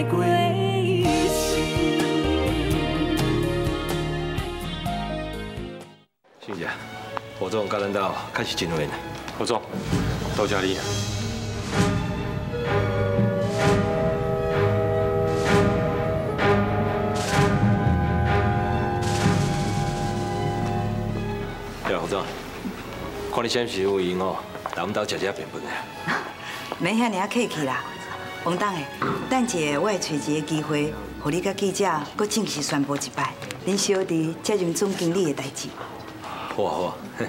来归心。谢谢，何总甲咱到确实真缘。何总，多谢你。对何总，看你现在是有闲哦，来我们家食食便饭的。免遐尔客气啦，王董诶，等一下我会找一个机会，互你甲记者搁正式宣布一摆，恁小弟接任总经理的代志。好啊好啊。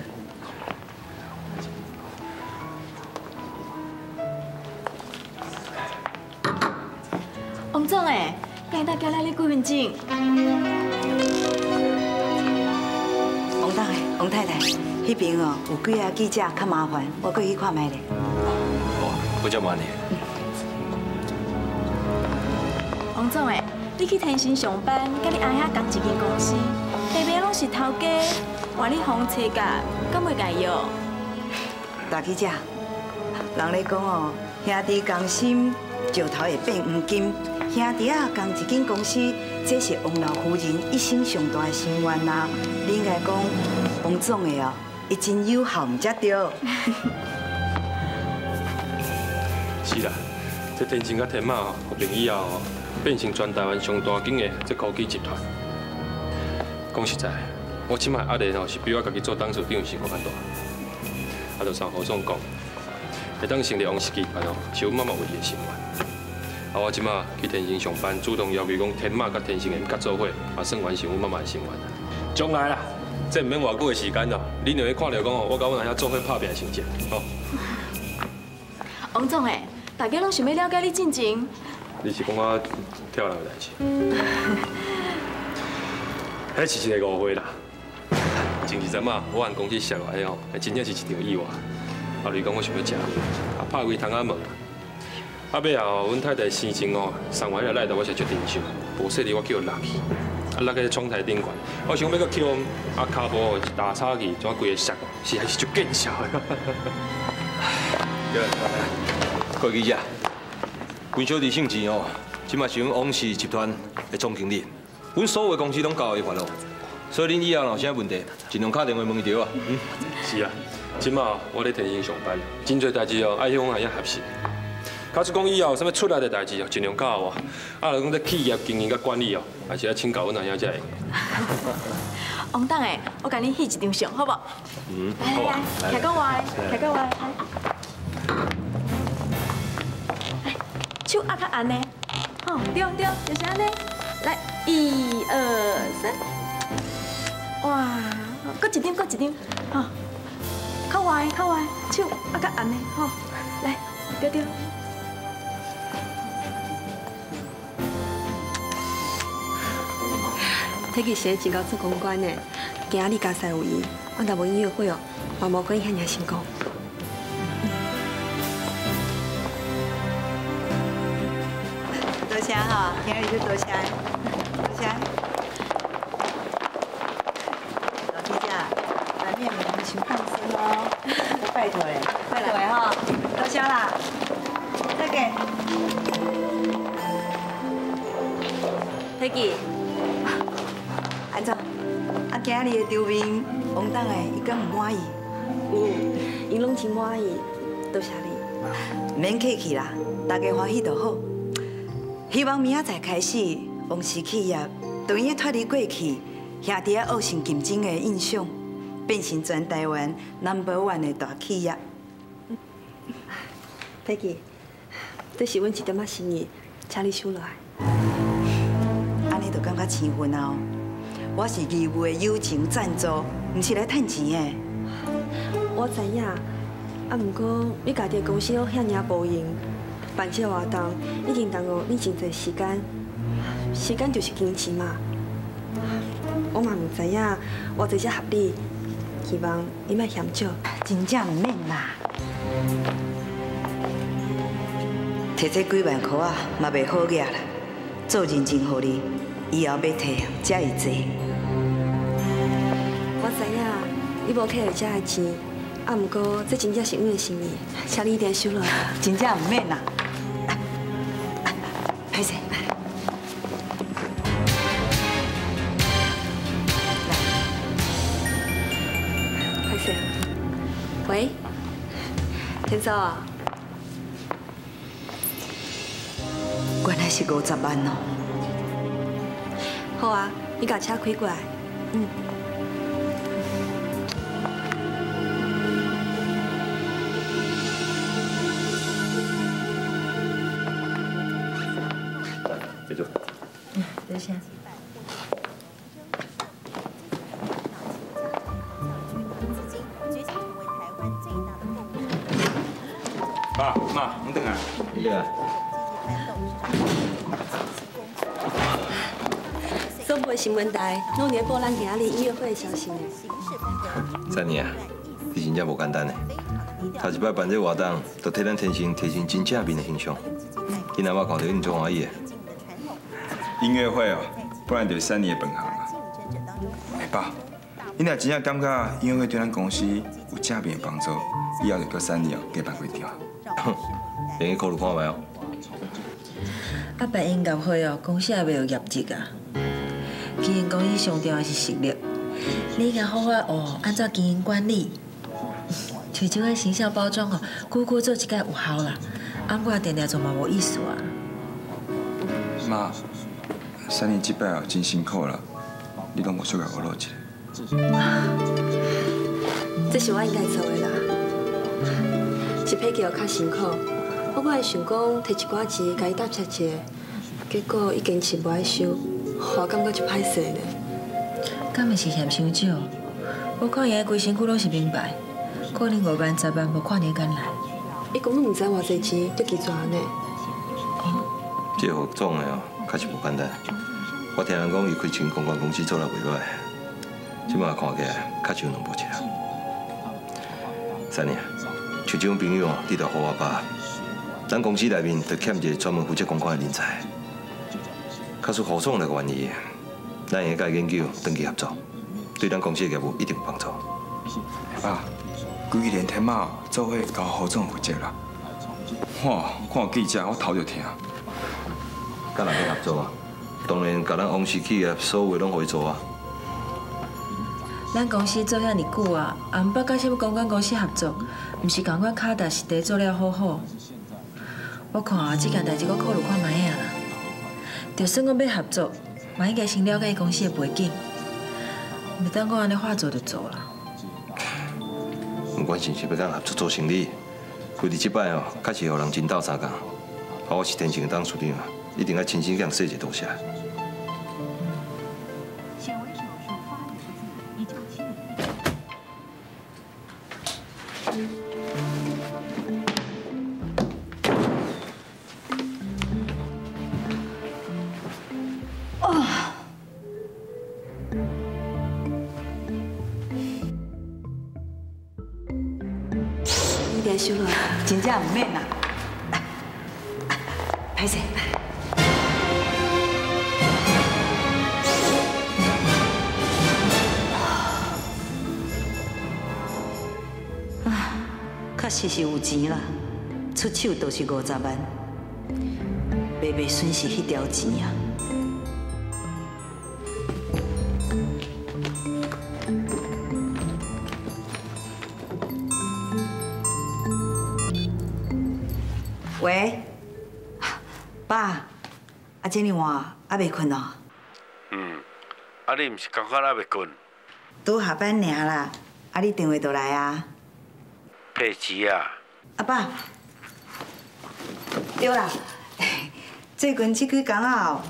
王总诶，今大家来你几分钟？王董诶，王太太，迄边哦有几个记者较麻烦，我过去看卖咧。好，不叫麻烦你去天星上班，甲你阿兄同一间公司，下面拢是头家，话你红车价，敢袂介要？大记者，人咧讲哦，兄弟同心，石头会变黄金。兄弟啊，同一间公司，这是王老夫人一生上大的心愿呐。你应该讲，王总的哦，伊真有效，唔才对。是啦，这天星甲天马合并以后，变成全台湾上大间的这科技集团。讲实在，我即摆压力吼是比我家己做董事长时候较大。啊，就像何总讲，会当成立王氏集团哦，是阮妈妈唯一的心愿。啊，我即摆去天星上班，主动要求讲天马甲天星的甲做伙，也算完成阮妈妈的心愿。将来啦，这唔免偌久的时间咯，你两个看到讲哦，我甲阮阿兄做伙拍拼的成绩，吼。王总诶，大家拢想要了解你进前，你是讲我跳楼的代志？迄是一个误会啦。前一阵嘛，我按公司下来后，还真正是一场意外。后来讲我想要食，啊拍开窗仔门，啊尾后阮太太生前哦，送我迄个赖到我是决定手，无说哩我叫落去，啊落去窗台顶悬，我想要搁捡，啊骹步打叉去，怎规个摔，是还是足见笑的。对，各位记者，阮小弟姓钱哦，即嘛是阮王氏集团的总经理，阮所有的公司拢交伊管咯，所以恁以后若有啥问题，尽量打电话问伊就好啊。嗯，是啊，即嘛我咧天星上班，真侪代志哦，爱向我阿兄学习。假使讲以后有啥物出来的代志哦，尽量教我。啊，如讲在企业经营甲管理哦，还是要请教阮阿兄才会。王董诶，我甲你翕一张相，好不？嗯，来来来，徛到我的，徛到我手压较按呢，哦，对对，就是安尼，来，一二三，哇，搁一张，搁一张，哦，较歪，较歪，手压较按呢，吼，来，对对。这个是真够做公关的，今日加赛有伊，我若无音乐会哦，嘛无可以遐尔成功。多谢哈，今日就多谢，多谢。老记者，来面面请放松哦，拜托嘞，拜托哈，多谢啦，再见。飞机，安怎？啊，今日的场面，王董诶，伊敢唔满意？有，伊拢真满意，多谢你。免客气啦，大家欢喜就好。希望明仔载开始，王氏企业就已经脱离过去兄弟啊恶性竞争的印象，变成全台湾 number one 的大企业。飞机，这是阮一点仔心意，请你收落来。安尼就感觉生分啊！我是义务的友情赞助，唔是来趁钱的。我知影，啊，毋过你家己的公司又遐尔无用，办这活动已经耽误你真侪时间，时间就是金钱嘛。我嘛毋知影偌济只合理，希望你莫嫌少。真正唔免啦，摕这几万块啊，嘛袂好额啦。做认真互你，以后要摕才会济。我知影你无摕到遮的钱，啊，毋过这真正是阮的心意，请你一定收落来。真正唔免啦。拍谁？快些。喂，天嫂啊，原来是五十万哦。好啊，你把车开过来。嗯。新闻台，弄年播咱今日音乐会的消息呢。三年啊，你真正无简单呢。头一摆办这活动，都替咱天星提升真正面的形象。今仔我看到你做欢喜的。音乐会哦，不然就是三年的本行啊。哎爸，你若真正感觉音乐会对咱公司有正面的帮助，以后就叫三年哦，加办几场。哼，愿意考虑看卖哦。啊，办音乐会哦，公司也未有业绩啊。经营公司上重要是实力，你应该好好哦安怎经营管理。像这个形象包装哦，久久做一届有效啦。啊，我定定做嘛无意思啊。妈，三年这摆哦真辛苦了，你拢无小甲我落一下。这是我应该做的啦。一批叫较辛苦，我本来想讲摕一寡钱甲伊搭车车，结果伊坚持无爱收，我感觉就歹势呢。敢毋是嫌伤少？我看伊规身躯拢是名牌，可能五万、十万无看你敢来。伊根本毋知偌济钱，就记住安尼。这个服装的哦，确实无简单。我听人讲，伊开间公关公司做了袂歹，即马看起来确实有两步一啊。三年，像这种朋友哦，你着好我把。咱公司内面就欠一个专门负责公关的人才。假使何总来愿意，咱会甲伊研究长期合作，对咱公司的业务一定有帮助。爸，规年天猫做伙交何总负责啦。哇，看记者我头就疼。甲人要合作啊，当然甲咱王氏企业所有的拢可以做啊。咱公司做遐尼久啊，也毋捌甲什么公关公司合作，毋是共款卡达实地做了好好。我看啊，这件代志我考虑看卖啊啦。就算我要合作，嘛应该先了解公司的背景，袂当我安尼话做就做啦。不管是不是要甲人合作做生意，规日即摆哦，确实予人真斗相共。啊，我是天成的董事长啊，一定要亲身向说一谢多谢。是有钱啦，出手都是五十万，白白损失迄条钱啊。喂，爸，阿姐你晚还未困哦？嗯，啊，你毋是刚刚还未困？拄下班尔啦，啊，你电话就来啊？佩奇啊，阿爸，对啦，最近这几天啊，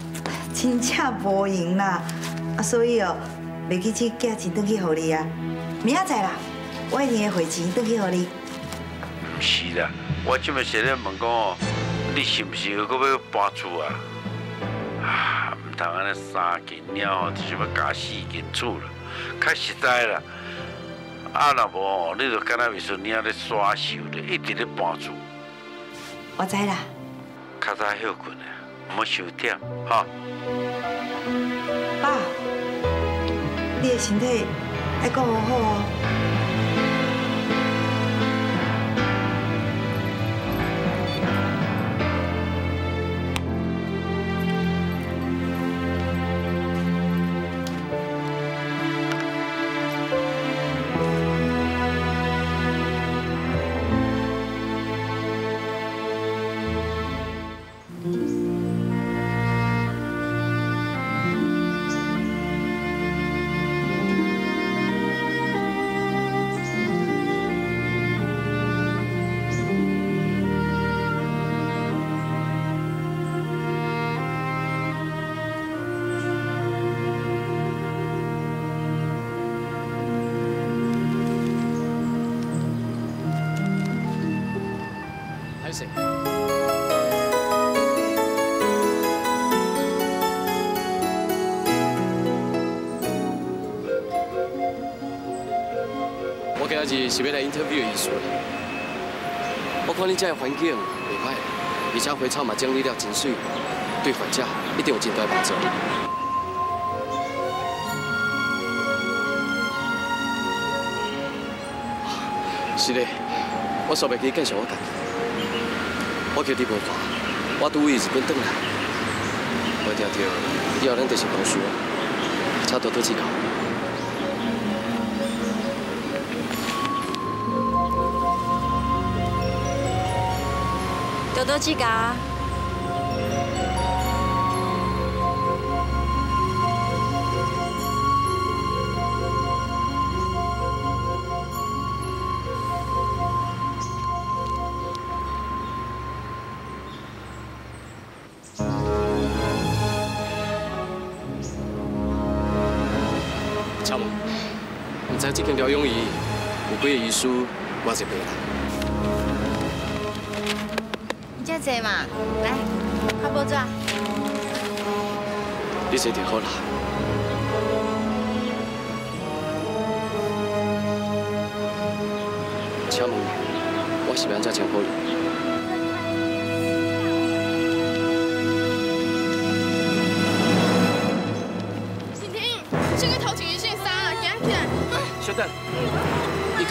真正无闲啦，啊，所以哦，袂记这寄钱转去互你啊。明仔载啦，我一定会汇钱转去互你。毋是啦，我即么是咧问讲哦，你是不是又搁要搬厝啊？啊，毋通安尼三间了哦，就是要加四间厝了，较实在啦。啊，若无哦，你就敢若袂顺领咧耍手咧，一直咧搬厝，我知啦，较早休困啊，毋要伤忝，哈。爸，你的身体要顾好好哦。我今日是要来 interview 的意思。我看你这个环境袂歹，而且花草嘛整理了真水，对患者一定有真大帮助。是嘞，我煞袂记介绍我家己。我叫李文华，我拄于日本转来，我听着以后咱就是同事，差多多指教。多多指教。请问，唔知这间疗养院有几个医师，我是白人。你遮坐嘛，来，拍报纸。你坐就好啦。请问，我是要安怎称呼你？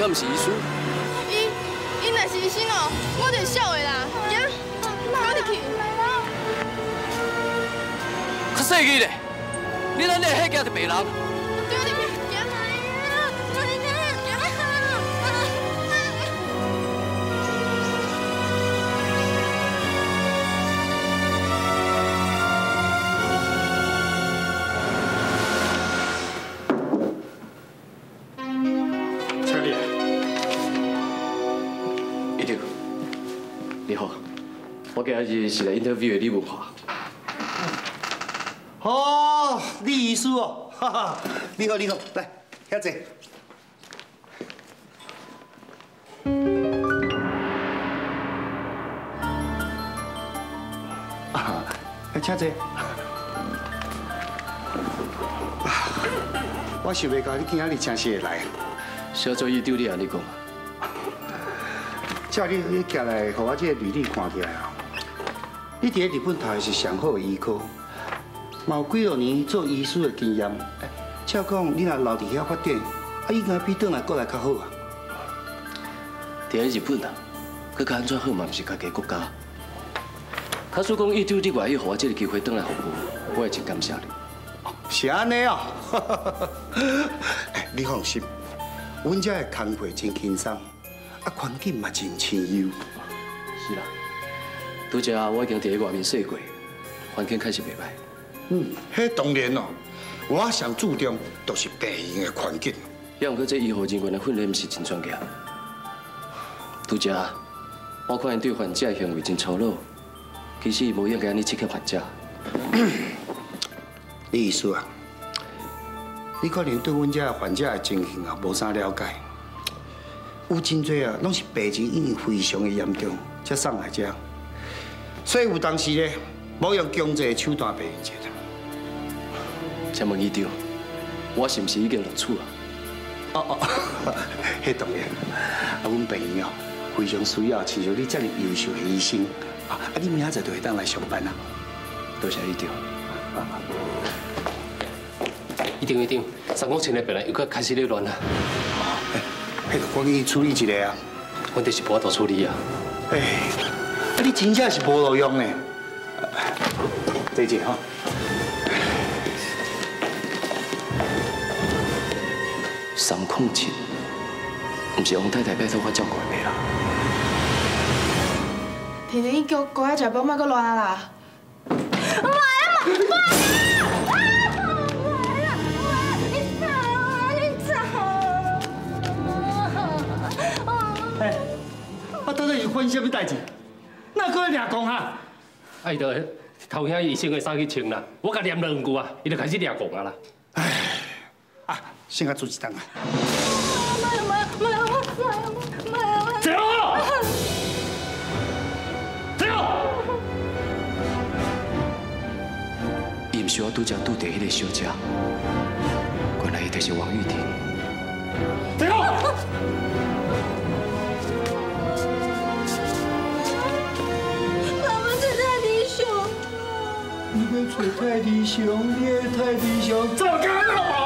他不是医师？伊，伊若是医生哦，我就笑的啦。行，赶入去。较细个咧，你咱那迄家是白人。是来 interview 的李文华。哦，李医师哦，哈哈，你好你好，来，遐坐。啊，来请坐。啊我想袂到你今仔日真实会来，小周医丢你安尼讲嘛？照你你寄来，互我这个履历看起来啊，你伫咧日本读的是上好的医科，嘛有几多年做医师的经验。哎照讲，你若留伫遐发展，啊，应该比转来过来较好啊。伫咧日本啊，佮较安怎好嘛？毋是家己国家。假使讲医丢你愿意，互我这个机会转来服务，我会真感谢你。是安尼哦，哎，你放心，阮遮的工课真轻松，啊，环境嘛真清幽。是啦，拄则我已经伫咧外面说过，环境确实袂歹。嗯，迄当然咯，我上注重就是病院的环境。要毋过这医护人员的训练毋是真专业。拄则我看因对患者的行为真粗鲁，其实无应该安尼刺激患者。李医师啊，你可能对阮遮的患者的情形啊无啥了解，有真多啊，拢是病情已经非常的严重，才送来遮。所以有当时咧，无用经济手段病者。请问医长，我是毋是已经落厝啊？哦哦，迄当然，啊，阮病院哦非常需要亲像你这样优秀的医生，啊，啊，你明仔载就会当来上班啊。多谢医长。一定一定，三公前的病人又搁开始咧乱啊！迄个赶紧处理一个啊！阮就是无法度处理啊！哎，啊，你真正是无路用呢。再见哈。三控七，不是王太太拜托我照顾的病人。婷婷，你叫乖仔食饱，莫搁乱啊啦！哎，我到底是发生什么代志？搁俩讲啊，哎，着头像医生的送去穿啦，我甲念两句啊，伊就开始掠狂啊啦。哎，啊，先甲住一档啊。妈呀妈呀妈呀妈呀妈呀妈！走！走！伊唔是我拄则拄着迄个小姐，原来伊就是王玉婷。走！你要找泰迪熊，你的泰迪熊早干了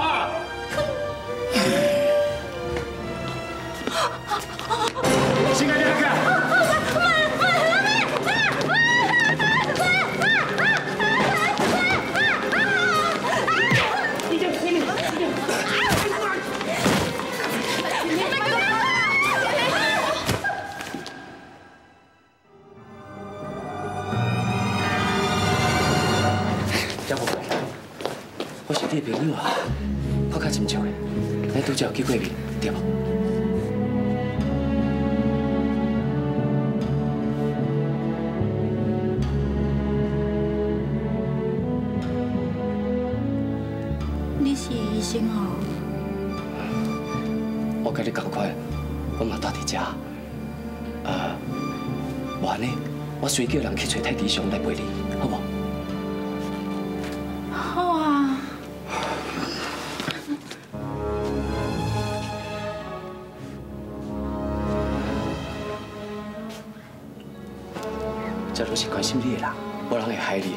咱拄则有见过面，对无？你是医生哦？我跟你同款，我嘛住伫遮。呃，无安尼，我随叫人去找泰迪熊来陪你，这都是关心你的人，无人会害你。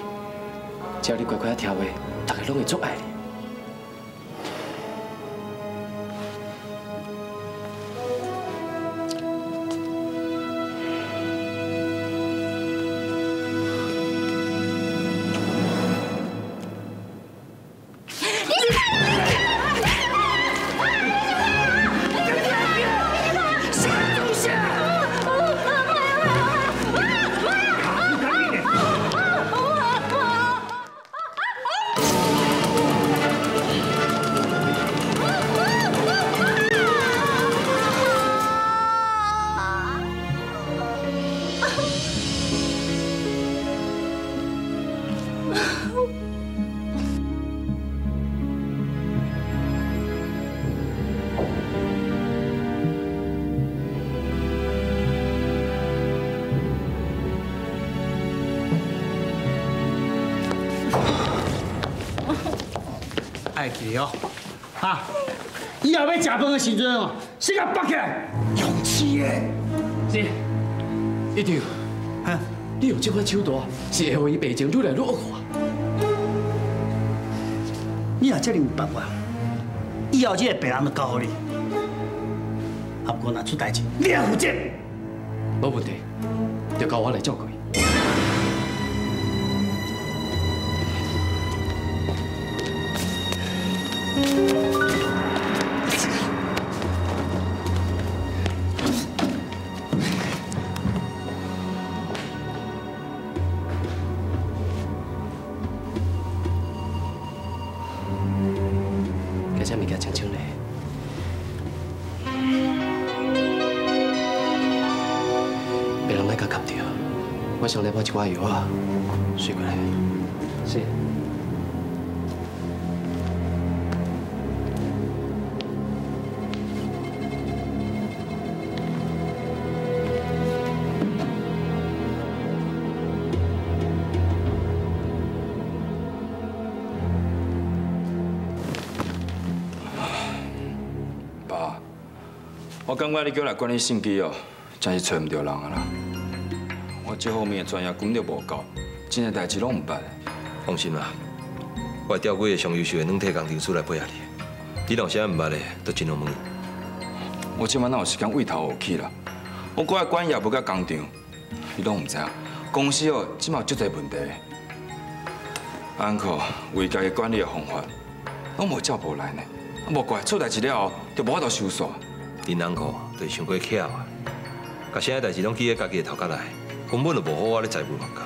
只要你乖乖听话，大家拢会足爱你。以后要食饭的时阵哦，先甲绑起来，勇气的。是，一定。哈，你用这款手段，是会让伊病情愈来愈恶化。你若这样有办法，以后这个病人就交给你。啊，不过若出代志，你也负责。无问题，就交我来照顾伊。上来买一寡药啊，睡过来。是。爸，我感觉你叫来管理性机哦，真是找唔到人啊啦。我这方面的专业根本就无够，真个代志拢唔捌。放心啦，我会调几个上优秀的软体工程师来配合你。你若有啥唔捌的，都尽量问伊。我即摆哪有时间为头学去啦？我过来管业务甲工厂，你拢唔知影。公司哦，即摆有足侪问题。安可为家己管理的方法，拢无照无来呢。啊，无怪出代志了后，就无法度收煞。恁安可就是想过巧啊，甲啥代志拢记喺家己的头壳内，根本就无好我咧财务行家。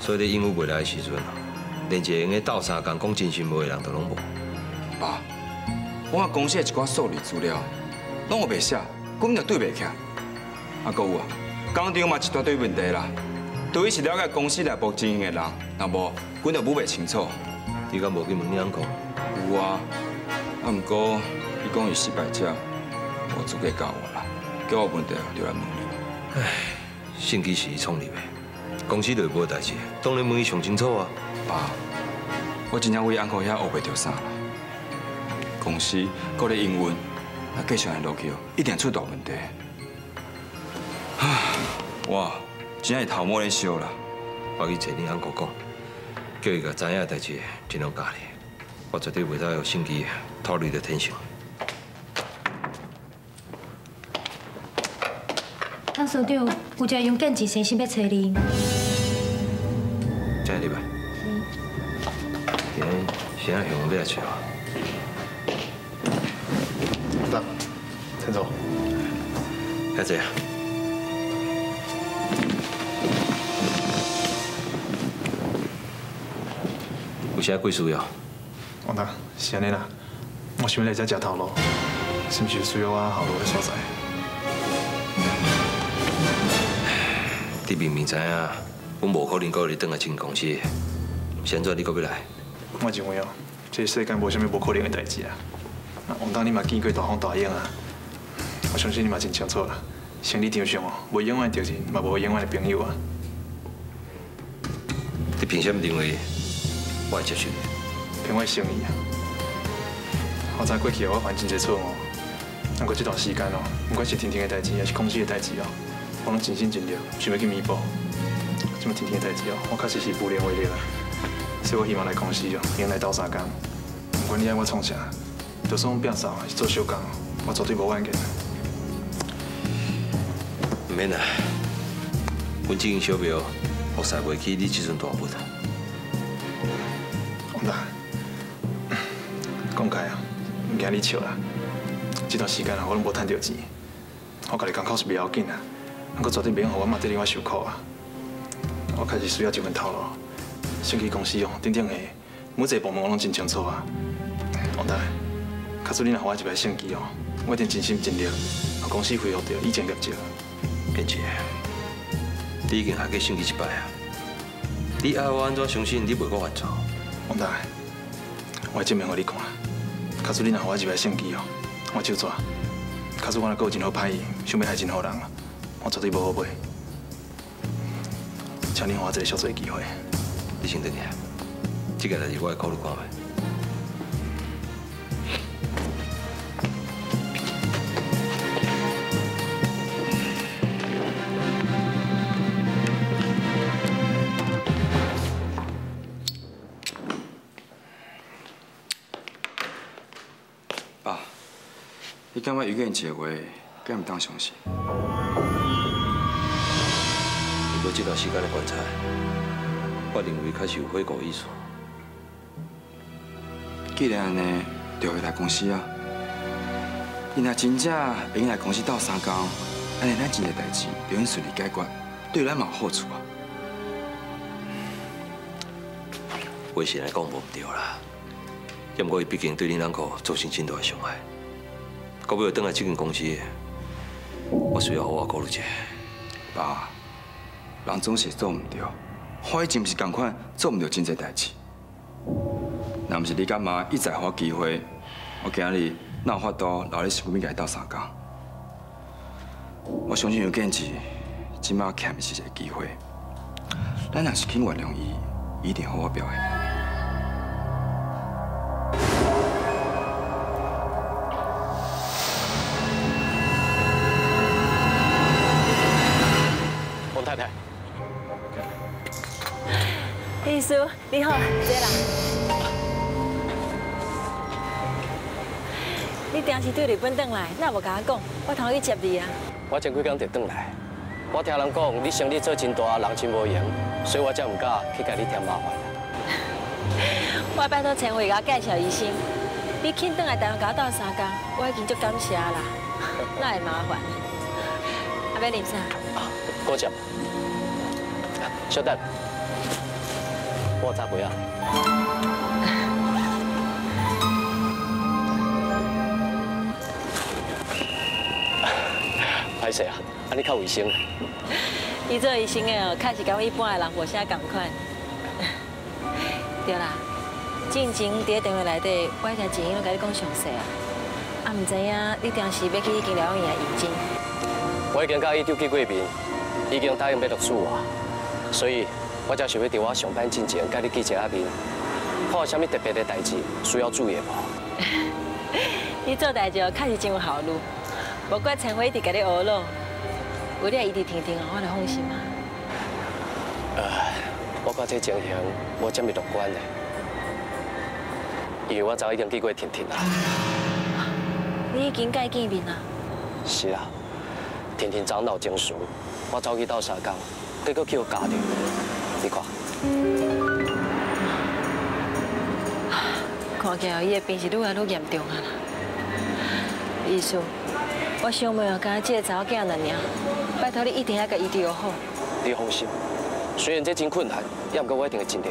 所以咧应付未来的时阵啊，连一个用个斗相共讲真心话的人都拢无。爸，我甲公司的一寡数字资料，拢有袂写，根本就对袂起。啊，搁有啊，工厂嘛一大堆问题啦。对于是了解公司内部经营的人，若无，根本就摸袂清楚。你敢无去问你安可？有啊，啊，毋过伊讲伊失败者无资格教我啦，叫我问题就来问你。唉，性机是伊创立的，公司内部的代志，当然问伊上清楚啊。爸，我真正为安哥遐学袂着啥啦。公司搁咧营运，那继续安落去哦，一定出大问题。啊，我真是头毛咧烧啦。我去找恁安哥讲，叫伊甲知影的代志尽量教你。我绝对袂再有心机逃离的天性。汤所长，有一个杨建志先生要找你。进来入来。今日谁啊向你来找？来，陈总。遐济啊？有啥贵需要？王大，是安尼啦。我想要来遮食头路，是毋是需要我下路的所在？你明明知影，我无可能搁你转来进公司，现在你搁要来？我认为哦，这世间无啥物无可能的代志啊。王大，你嘛见过大风大浪啊？我相信你嘛真清楚啦。生理场上哦，无永远的敌人，嘛无永远的朋友啊。你凭什么认为我会接受你？凭我心意啊！我知过去我犯真侪错误，不过这段时间哦，不管是婷婷的代志，还是公司的代志哦，我拢尽心尽力想要去弥补。这么天天的代志哦，我确实是无能为力啦。所以我希望来公司哦，能来斗三工。不管你爱我创啥，就算我变少还是做小工，我绝对无怨言。唔免啦，阮这间小庙服侍袂起你这阵大物啊。王大，讲开啊，唔惊你笑啦。这段时间啊，我拢无赚到钱，我家己工考是袂要紧啊，不过绝对免让我妈在另外受苦啊。我开始需要一份头路，升去公司哦，等等的每一个部门我拢真清楚啊。王大，假使你若给我一排升机哦，我一定尽心尽力，让公司恢复到以前业绩。建志，你已经下过升级一摆啊！你爱我安怎相信你袂我犯错？王大，我会证明给你看。假使你若给我一排升机哦，我就做。假使我若有真好歹意，想要害真好人，我绝对无后悔。请你给我一个小做的机会。你先等下，这个代志我会考虑看卖。爸，你感觉于建志的话，敢唔当相信？如果这段时间的观察，我认为确实有悔过意思。既然安尼，就回来公司啊。伊若真正会来公司斗三工，安尼咱真个代志就能顺利解决，对咱嘛有好处啊。话是来讲无唔对啦，也不过伊毕竟对恁两个造成真大的伤害。到尾要转来这间公司，我需要好好考虑一下。爸，人总是做唔对，我以前是同款做唔到真侪代志。若不是你干妈一再给我机会，我今日哪有法度留你身边甲伊斗三工？我相信有建志，今麦欠的是一个机会。咱若是肯原谅伊，伊一定好好表现。你好，坐啦。你当时对日本转来，那无甲我讲，我头去接你啊。我前几工就转来，我听人讲你生意做真大，人真无闲，所以我才唔敢去甲你添麻烦。我拜托陈伟甲我介绍医生，你肯转来台湾甲我斗三工，我已经足感谢啦。那会麻烦。啊，要啉啥？果汁。小等，我茶杯啊。歹势啊，安尼较卫生。伊做医生的哦，确实甲我一般的人无啥共款。对啦，进前伫电话内底，我一条钱拢甲你讲详细啊。啊，唔知影你当时要去医疗院的验证。我已经甲伊丢见过面，已经答应要录取我，所以我才想要伫我上班之前甲你见一下面，看有啥物特别的代志需要注意无？你做代志哦，确实真有效率。不过陈辉一直甲你学咯，有你一直听听哦，我就放心啊。呃，我看这情形无这么乐观的，因为我早已经见过婷婷啦。你已经改见面啦？是啊，婷婷长老情书，我走去斗相共，结果去有家庭，你看。看起来伊的病是愈来愈严重啊啦。医生，我想问啊，刚这个查某囝了尔，拜托你一定要甲伊治好。你放心，虽然这真困难，也毋过我一定会尽力。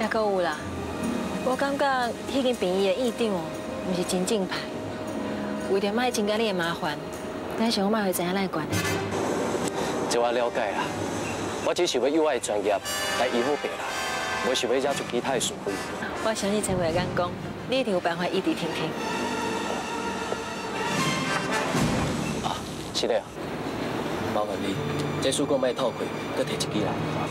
也够有啦，我感觉迄间病院的院长哦，毋是真正派，为着莫增加你的麻烦，咱想莫会知影咱的关系。这我了解啦，我只想要用我的专业来医好病人，无想要惹出其他的是非。我相信陈伟刚讲，你一定有办法异地听听。啊，是的，麻烦你，这书果卖透开，搁摕一支来。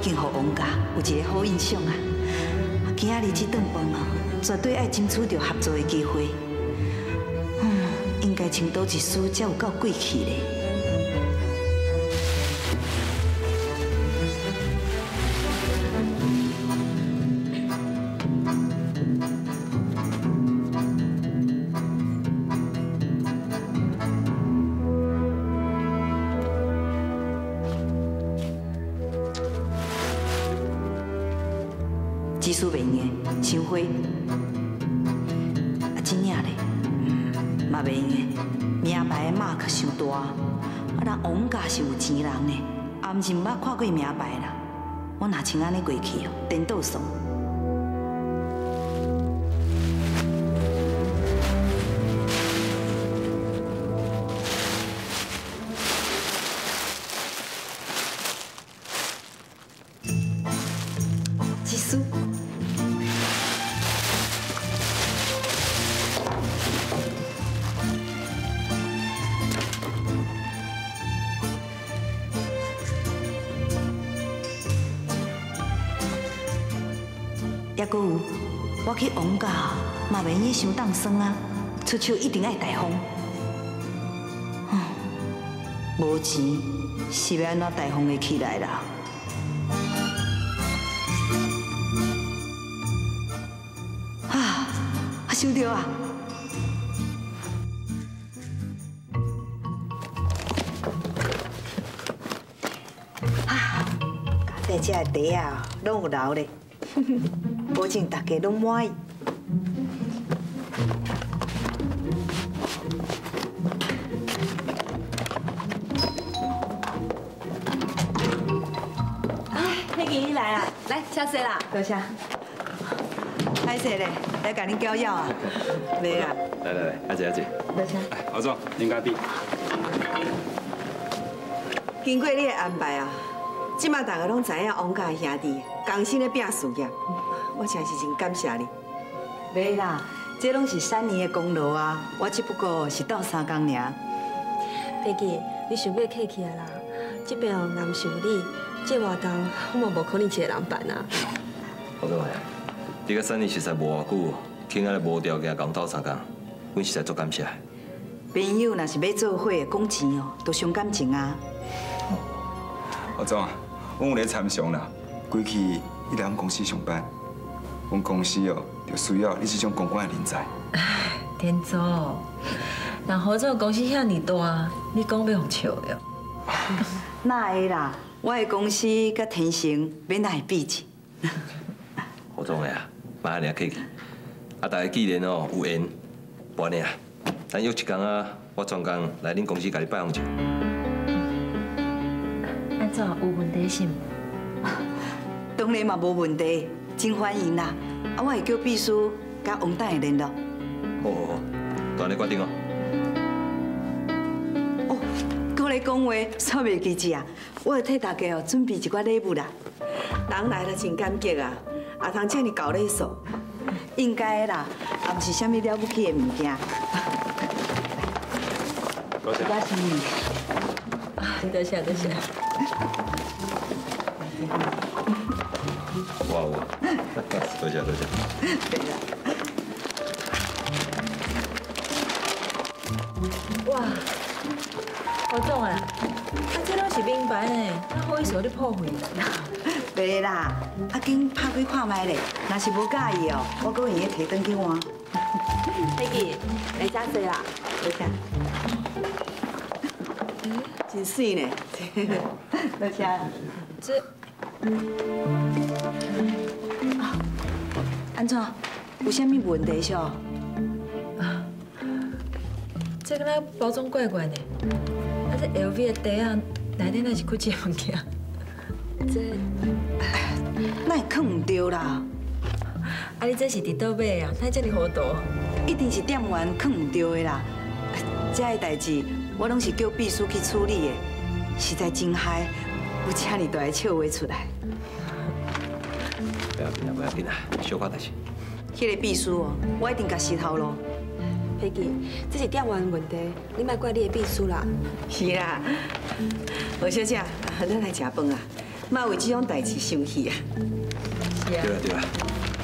经互王家有一个好印象啊。今仔日这顿饭哦，绝对要争取到合作的机会。嗯，应该穿多一输才有够贵气咧。毋是毋捌看过名牌啦。我若穿安尼过去哦，颠倒爽。嘛袂用伤当生啊，出手一定爱大方。嗯，无钱是要安怎大方的起来啦？啊，啊收到啊！啊，家底这个茶啊，拢有留咧。保证大家拢满意。来，下水啦！多谢。歹势嘞，来甲恁交药啊！袂啊！来来来，阿姐阿姐，多谢。阿总，您家弟。经过你的安排啊，即马大家拢知影王家的兄弟共心咧拼事业，我真是真感谢你。袂啦，这拢是三年的功劳啊，我只不过是斗三工尔。飞机，你想要客气啊啦？这边哦，若毋是有你，这活动我嘛无可能一个人办啊。好总啊，你甲三妮实在无偌久，肯安尼无条件共斗相共，阮实在足感谢。朋友若是要做伙，讲钱哦，都伤感情啊。何总啊，阮有咧参详啦，归去伊来阮公司上班，阮公司哦就需要你这种公关的人才。天祖，人合作公司遐尼大，你讲要用笑哟？哪会啦？我的公司甲天成免哪会比起？何总的啊，莫安尼客气。啊，大家既然哦有缘，无安尼啊，咱约一天啊，我专工来恁公司甲你拜访者。安怎有问题是毋？当然嘛无问题，真欢迎啦。啊，我会叫秘书甲王大爷联络。好好好，大家决定哦。咧讲话，煞袂记住啊！我会替大家哦准备一寡礼物啦。人来了真感激啊，也通请你搞礼数，应该的啦，也毋是啥物了不起的物件。多谢。我是你。多谢多谢。哇哇，多谢多谢。哇，我懂啊，啊这拢是名牌呢，那好意思我你破费。袂啦，啊紧拍开看卖咧，若是无介意哦，我搁愿意提转去换。飞记，来加水啦，多谢。真水呢，多谢。这，安怎？有啥物问题少？这个那包装怪怪的，啊这 LV 的袋啊，内底那是酷奇的物件。这，那会藏唔对啦。啊你这是伫倒买啊？那这么糊涂？一定是店员藏唔对的啦。这个代志我拢是叫秘书去处理的，实在真害，有请你大个笑话出来。不要紧啊，不要紧啊，小可代志。迄个秘书哦，我一定甲石头路。飞记，这是店员问题，你莫怪你的秘书啦。是啦，何小姐，咱来食饭啊，莫为这种代志生气啊。是啊。对啊对啊，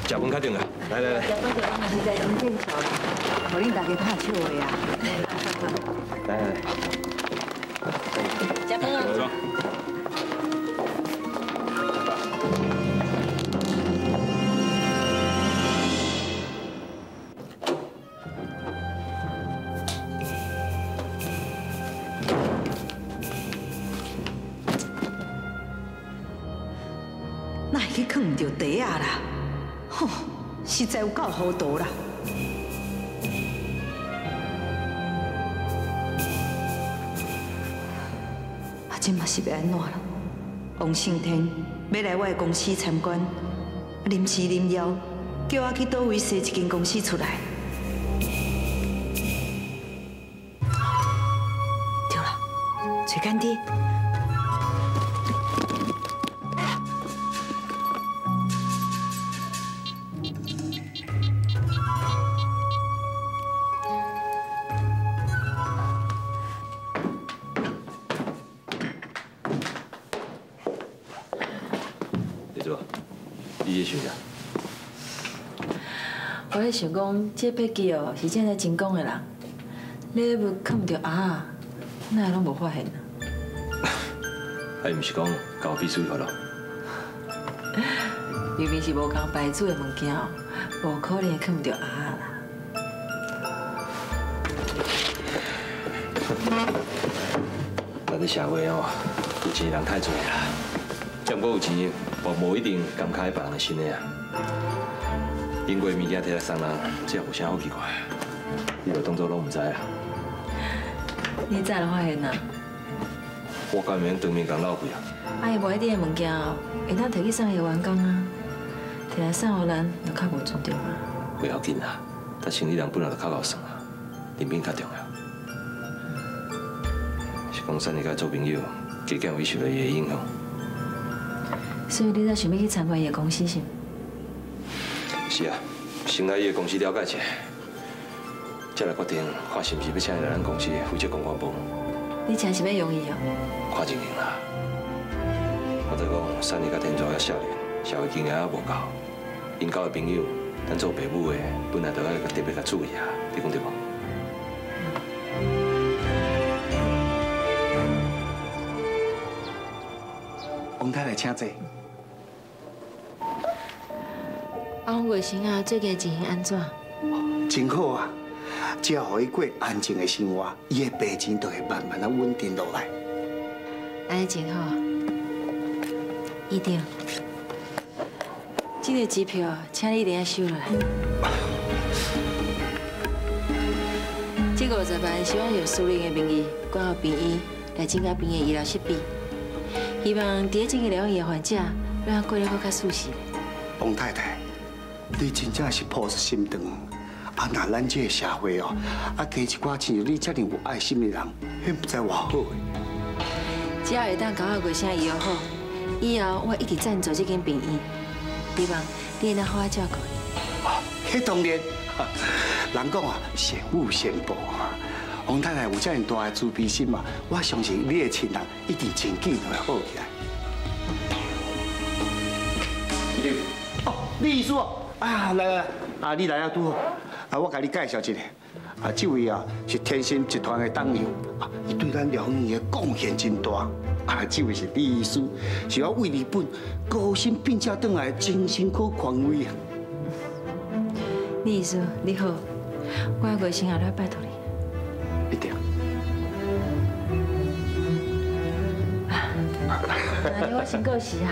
食饭确定啊。来来来。食饭食饭嘛是在中正桥啦，互恁大家拍笑话啊。来来来。去藏唔着袋啊啦？吼，实在有够糊涂啦！啊，这嘛是要安怎啦？王胜天要来我的公司参观，临时临要叫我去倒位踅一间公司出来。对了，崔干爹。讲，这笔记哦是正在成功的人，礼物藏唔着啊，哪会拢无发现啊？还毋是讲交秘书好咯？明明是无共牌子的物件哦，无可能会藏唔着啊啦。咱的社会哦，有钱人太侪啦，只不过有钱，我无一定敢开别人的心的啊。因为物件摕来送人，这有啥好奇怪？你就当作拢唔知啊。你早就发现啦？我敢免当面讲老鬼啊？啊，伊无一定的物件哦，会当摕去送给员工啊，摕来送互咱，就较无尊重啊。不要紧啦，但生意人本来就较高算啊，人品较重要。是讲三年甲做朋友，加减有伊受到伊的影响。所以你才想要去参观伊的公司是？是啊，先来伊个公司了解一下，再来决定看是毋是要请伊来咱公司负责公关部。你真是要用伊哦？看情形啦。我再讲，三年甲天主还少年，社会经验还无够，因交的朋友，咱做爸母的本来就要特别甲注意啊，你讲对无？王太太，请坐。阿红卫生啊，最近情形安怎？真好啊！只要互伊过安静的生活，伊的病情就会慢慢啊稳定落来。安尼真好。一定。这个机票，请你一定要收落来。这五十万希望用私人的名义管好病医，来增加病院医疗设备。希望伫咧整个疗养院的患者，让他过得更较舒适。王太太，你真正是菩萨心肠，啊，那咱这个社会哦，啊，加一寡像你这样有爱心的人，迄不知偌好诶。只要会当甲我过声以后好，以后我一直赞助这间病院，希望你能好好照顾伊。哦，迄当然，人讲啊，先富先报啊。王太太有这样大的慈悲心嘛，我相信你的亲人一定真紧就会好起来。哦，李医师哦，啊来来，啊你来啊拄好，啊我甲你介绍一下，啊这位啊是天心集团的董事，啊伊对咱辽宁的贡献真大，啊这位是李医师，是我为日本高薪病假回来精神科权威啊。李医师你好，我要过生下来拜托你。一定。那我先告辞啊，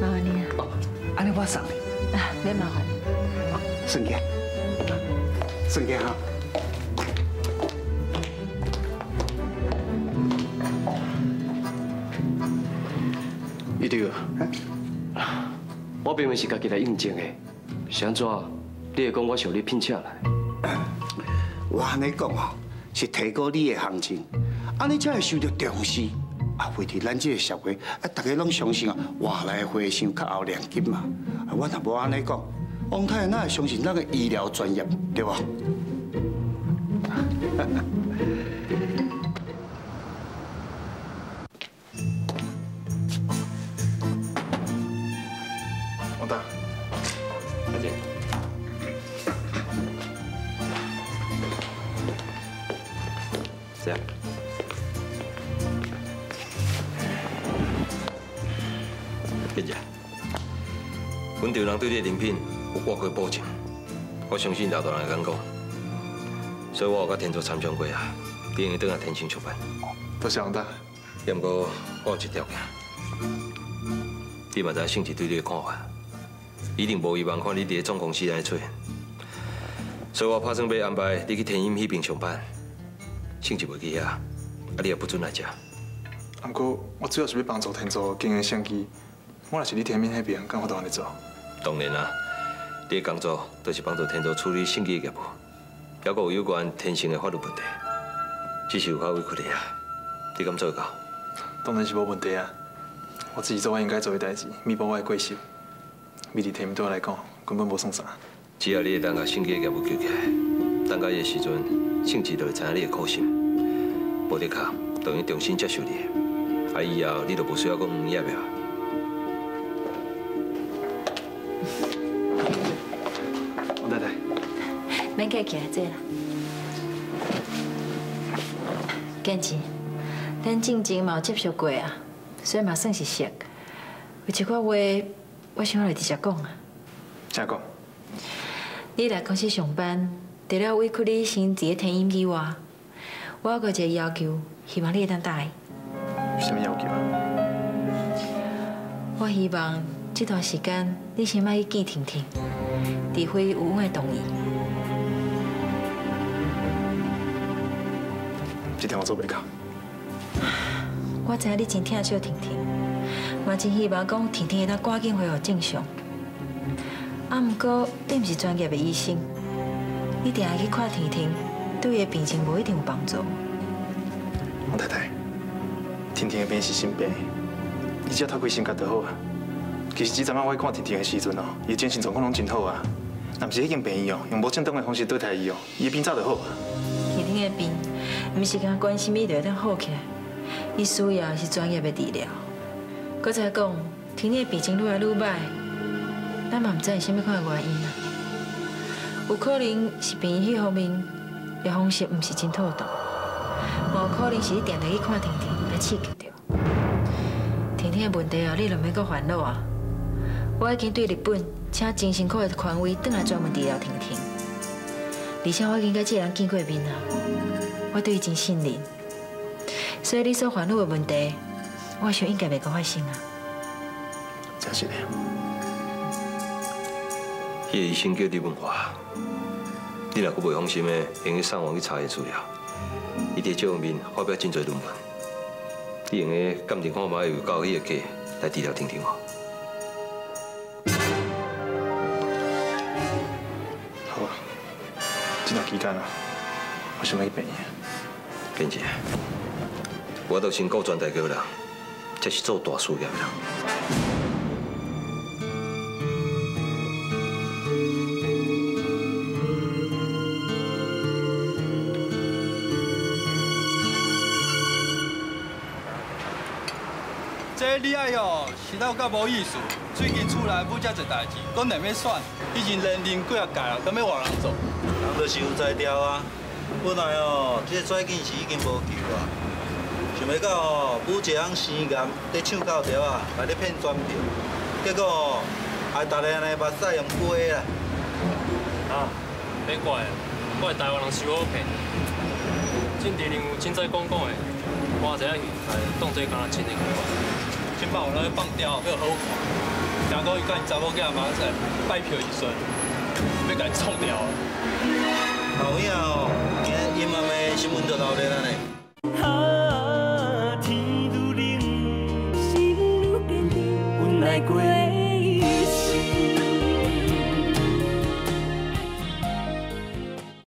麻烦你啊。安尼我送你。啊，免麻烦。顺见，顺见哈。一丢，我并不是家己来应征的，是安怎？你会讲我受你聘请来？我安尼讲哦，是提高你的行情，安尼才会受到重视。啊，为伫咱这个社会，啊，大家拢相信啊，外来的花商较后亮金嘛。我若无安尼讲，王太太哪会相信咱个医疗专业，对不？品有挂过保证，我相信老大人会讲讲，所以我有甲天助参详过啊，你用倒来天星上班。多谢王大。也毋过我有一条件，你嘛知姓氏对你的看法，一定无希望看你伫总公司安尼出现，所以我打算要安排你去天音迄边上班，姓氏袂去遐，啊你也不准来遮。不过我主要是要帮助天助经营相机，我若是你天面那边，敢我都安尼做。当然啦，你的工作都是帮助天助处理性机的业务，还有有关天性的法律问题，只是有较委屈你啊，你敢做得到？当然是无问题啊！我自己做我应该做的代志，弥补我的过失。米伫天面对我来讲，根本无算啥。只要你会当甲性机的业务救起来，等到伊的时阵，性质就会知影你的苦心，无得靠，等于重新接受你。啊，以后你就不需要讲黄业了。免客气啦，这啦。建志，咱进前嘛有接触过啊，所以嘛算是熟。有一寡话，我想要来直接讲啊。请讲。你来公司上班，除了委屈你先伫咧天音以外，我有个一个要求，希望你会当答应。什么要求啊？我希望这段时间你先莫去见婷婷，除非有阮的同意。这点我做袂到。我知影你真疼惜婷婷，嘛真希望讲婷婷会当赶紧恢复正常。啊，毋过你毋是专业的医生，你定下去看婷婷，对伊的病情无一定有帮助。王太太，婷婷的病是心病，你只要透过心觉就好啊。其实这阵仔我去看婷婷的时阵哦，伊精神状况拢真好啊。若毋是已经病医哦，用无正当的方式对待伊哦，伊的病早就好啊。婷婷的病，毋是讲关心伊就会当好起来，伊需要是专业的治疗。搁再讲，婷婷的病情愈来愈歹，咱嘛毋知是啥物款的原因啊。有可能是病院迄方面的方式毋是真妥当，嘛有可能是你定定去看婷婷被刺激着。婷婷的问题啊，你就免搁烦恼啊。我已经对日本请精神科的权威转来专门治疗婷婷，而且我已经甲这个人见过面啊，我对伊真信任，所以你所烦恼的问题，我想应该袂搁发生啊。真是的。迄个医生叫李文华，你若阁袂放心的，用去上网去查伊资料，伊伫这方面发表真侪论文，你用个鉴定看卖有够迄个价来治疗婷婷无？好啊，这段期间啊，我想要去病院。建志，我都身顾全台个人，这是做大事业的人。这你爱哦，是闹甲无意思。最近厝内不遮侪代志，讲连要选，已经连任几啊届了，敢要换人做？人就是有才调啊。本来哦，这个最近是已经无救啊。想要到哦，武一项生岩在唱到条啊，来咧骗转票，结果哦，害大家安尼目屎用飞啦。啊，免怪啊，我是台湾人收好骗。政治人物凊彩讲讲的，花一下去，来当做敢若真的讲。今摆有人放刁，要好看。听讲伊甲因查某囝马上拜票一顺，要甲伊冲掉。好影哦，新闻就闹热了呢。